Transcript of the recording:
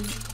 Bye.